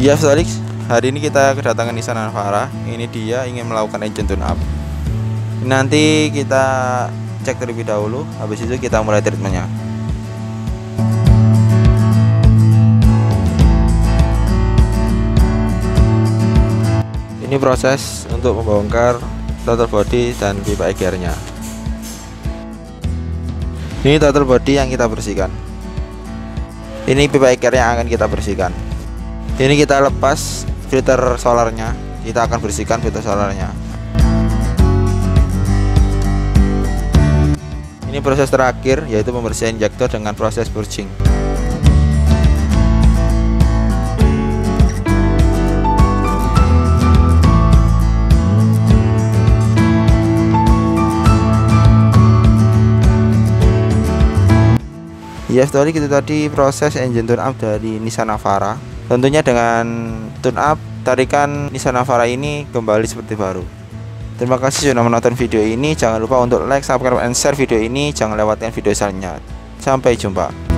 Ya Felix, hari ini kita kedatangan Nissan Navara. Ini dia ingin melakukan engine tune up. Nanti kita cek terlebih dahulu, habis itu kita mulai treatmentnya. Ini proses untuk membongkar total body dan pipa egernya. Ini total body yang kita bersihkan. Ini pipa eger yang akan kita bersihkan ini kita lepas filter solarnya. Kita akan bersihkan filter solarnya. Ini proses terakhir yaitu pembersihan injektor dengan proses purging. Ya, story itu tadi proses engine tune up dari Nissan Navara Tentunya dengan tune up tarikan Nissan Navara ini kembali seperti baru. Terima kasih sudah menonton video ini. Jangan lupa untuk like, subscribe, dan share video ini. Jangan lewatkan video selanjutnya. Sampai jumpa.